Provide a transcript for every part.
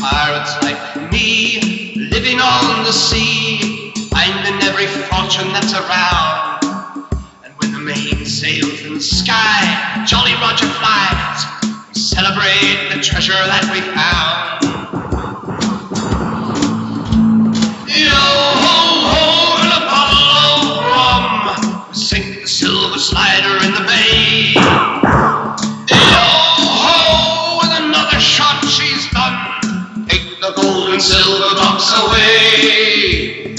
pirates like me living on the sea, finding every fortune that's around. And when the main sails in the sky, Jolly Roger flies. We celebrate the treasure that we found. Yo ho ho and a bottle of rum. Sink the silver slider and silver box away.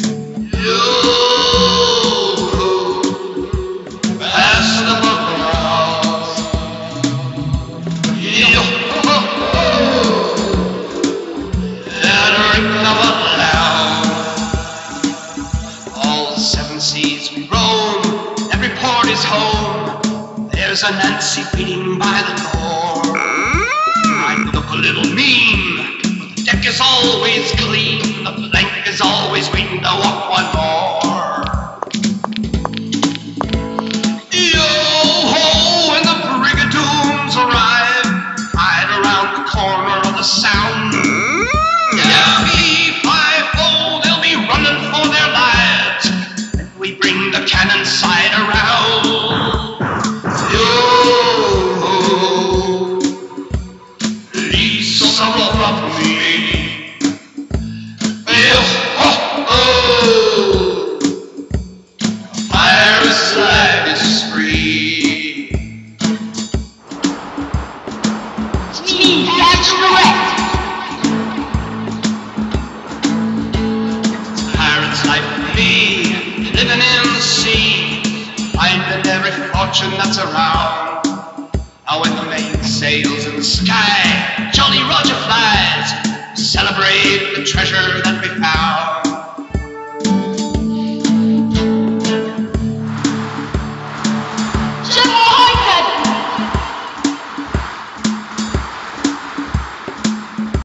Pass the bottle round. Yo. All the seven seas we roam, every port is home. There's a Nancy waiting by the door. Might look a little mean, the cannon side around. Yo Lisa me. Yo ho ho, pirate's life is free. Bachelorette. Pirate's life for me, fortune that's around. Now when the main sails in the sky, Jolly Roger flies, celebrate the treasure that we found.